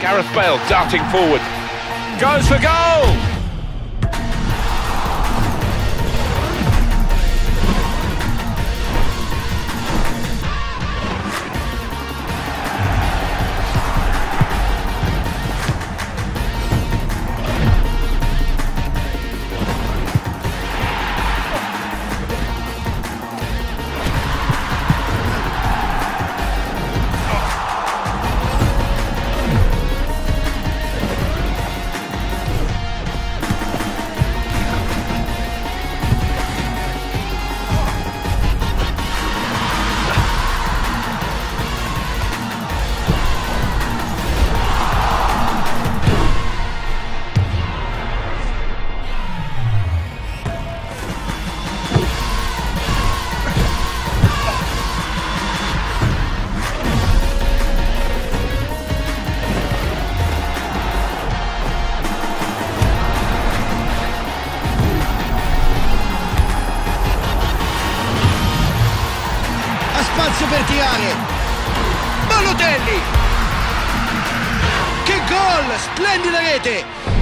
Gareth Bale darting forward. Goes for goal! Spazio verticale Balotelli. Che gol splendida rete